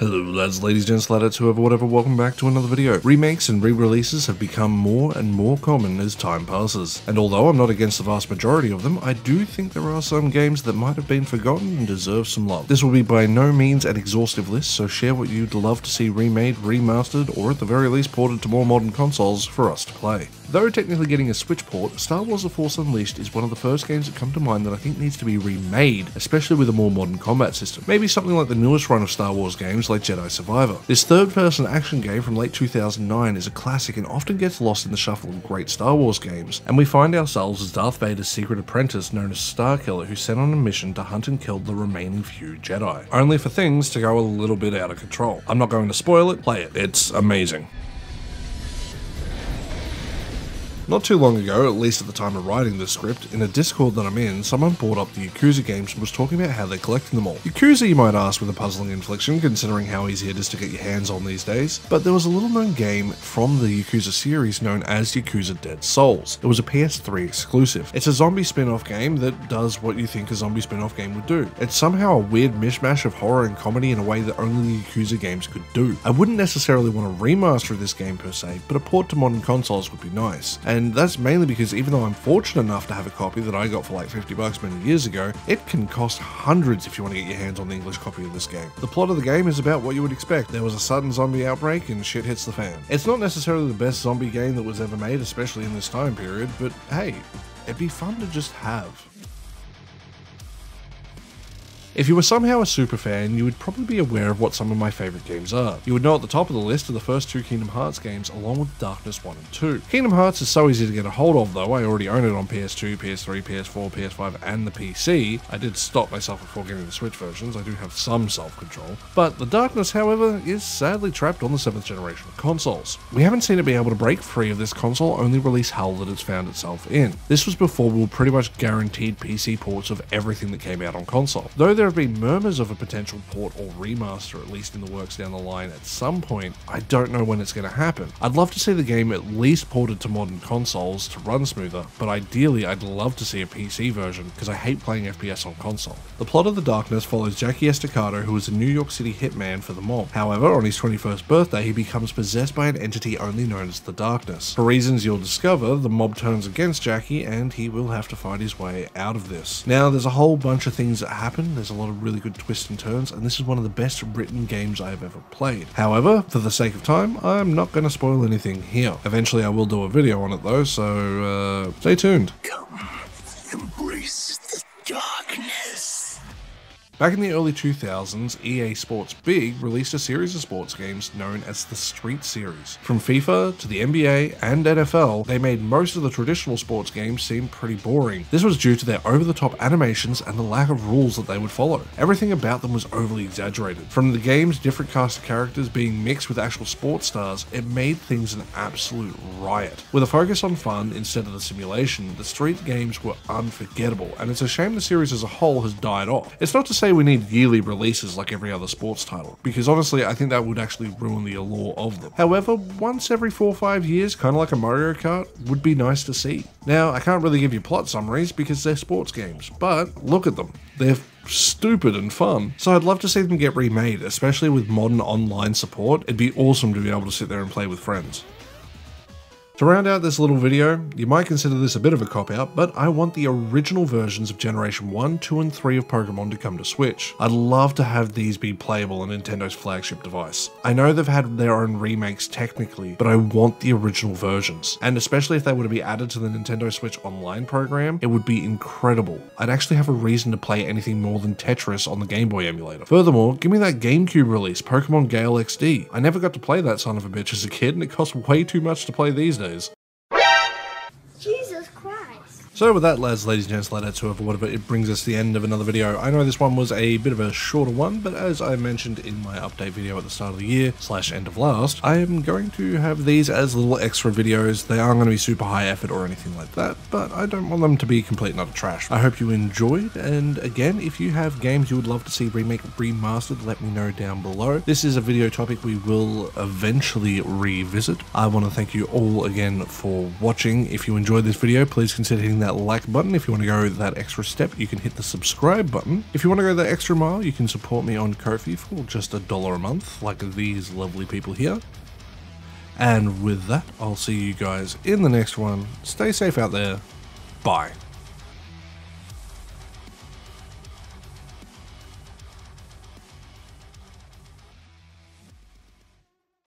Hello lads, ladies, gents, lads, whoever, whatever, welcome back to another video. Remakes and re-releases have become more and more common as time passes. And although I'm not against the vast majority of them, I do think there are some games that might have been forgotten and deserve some love. This will be by no means an exhaustive list, so share what you'd love to see remade, remastered, or at the very least ported to more modern consoles for us to play. Though technically getting a Switch port, Star Wars The Force Unleashed is one of the first games that come to mind that I think needs to be remade, especially with a more modern combat system. Maybe something like the newest run of Star Wars games like Jedi Survivor. This third person action game from late 2009 is a classic and often gets lost in the shuffle of great Star Wars games, and we find ourselves as Darth Vader's secret apprentice known as Starkiller who sent on a mission to hunt and kill the remaining few Jedi, only for things to go a little bit out of control. I'm not going to spoil it, play it, it's amazing. Not too long ago, at least at the time of writing this script, in a Discord that I'm in, someone brought up the Yakuza games and was talking about how they're collecting them all. Yakuza, you might ask, with a puzzling infliction, considering how easy it is to get your hands on these days, but there was a little known game from the Yakuza series known as Yakuza Dead Souls. It was a PS3 exclusive. It's a zombie spin off game that does what you think a zombie spin off game would do. It's somehow a weird mishmash of horror and comedy in a way that only the Yakuza games could do. I wouldn't necessarily want a remaster of this game per se, but a port to modern consoles would be nice. And and that's mainly because even though I'm fortunate enough to have a copy that I got for like 50 bucks many years ago, it can cost hundreds if you want to get your hands on the English copy of this game. The plot of the game is about what you would expect. There was a sudden zombie outbreak and shit hits the fan. It's not necessarily the best zombie game that was ever made, especially in this time period, but hey, it'd be fun to just have. If you were somehow a super fan, you would probably be aware of what some of my favourite games are. You would know at the top of the list are the first two Kingdom Hearts games, along with Darkness 1 and 2. Kingdom Hearts is so easy to get a hold of though, I already own it on PS2, PS3, PS4, PS5, and the PC. I did stop myself before getting the Switch versions, I do have some self-control. But the Darkness, however, is sadly trapped on the 7th generation of consoles. We haven't seen it be able to break free of this console only release hell that it's found itself in. This was before we were pretty much guaranteed PC ports of everything that came out on console. Though there there have been murmurs of a potential port or remaster, at least in the works down the line at some point. I don't know when it's going to happen. I'd love to see the game at least ported to modern consoles to run smoother, but ideally I'd love to see a PC version because I hate playing FPS on console. The plot of The Darkness follows Jackie Estacado, who is a New York City hitman for the mob. However, on his 21st birthday, he becomes possessed by an entity only known as the Darkness. For reasons you'll discover, the mob turns against Jackie and he will have to find his way out of this. Now, there's a whole bunch of things that happen. There's a lot of really good twists and turns, and this is one of the best written games I have ever played. However, for the sake of time, I'm not going to spoil anything here. Eventually, I will do a video on it though, so uh, stay tuned. Come, embrace. Back in the early 2000s, EA Sports Big released a series of sports games known as the Street Series. From FIFA to the NBA and NFL, they made most of the traditional sports games seem pretty boring. This was due to their over the top animations and the lack of rules that they would follow. Everything about them was overly exaggerated. From the game's different cast of characters being mixed with actual sports stars, it made things an absolute riot. With a focus on fun instead of the simulation, the Street games were unforgettable, and it's a shame the series as a whole has died off. It's not to say say we need yearly releases like every other sports title, because honestly, I think that would actually ruin the allure of them. However, once every 4 or 5 years, kind of like a Mario Kart, would be nice to see. Now, I can't really give you plot summaries because they're sports games, but look at them. They're stupid and fun. So I'd love to see them get remade, especially with modern online support. It'd be awesome to be able to sit there and play with friends. To round out this little video, you might consider this a bit of a cop out, but I want the original versions of Generation 1, 2 and 3 of Pokemon to come to Switch. I'd love to have these be playable on Nintendo's flagship device. I know they've had their own remakes technically, but I want the original versions. And especially if they were to be added to the Nintendo Switch Online program, it would be incredible. I'd actually have a reason to play anything more than Tetris on the Game Boy emulator. Furthermore, give me that GameCube release, Pokemon Gale XD. I never got to play that son of a bitch as a kid, and it costs way too much to play these days days. So with that, lads, ladies, gents, ladettes, whoever, whatever, it brings us to the end of another video. I know this one was a bit of a shorter one, but as I mentioned in my update video at the start of the year, slash end of last, I am going to have these as little extra videos. They aren't going to be super high effort or anything like that, but I don't want them to be complete and utter trash. I hope you enjoyed, and again, if you have games you would love to see remake remastered, let me know down below. This is a video topic we will eventually revisit. I want to thank you all again for watching. If you enjoyed this video, please consider hitting that like button. If you want to go that extra step, you can hit the subscribe button. If you want to go that extra mile, you can support me on Ko-fi for just a dollar a month, like these lovely people here. And with that, I'll see you guys in the next one. Stay safe out there. Bye.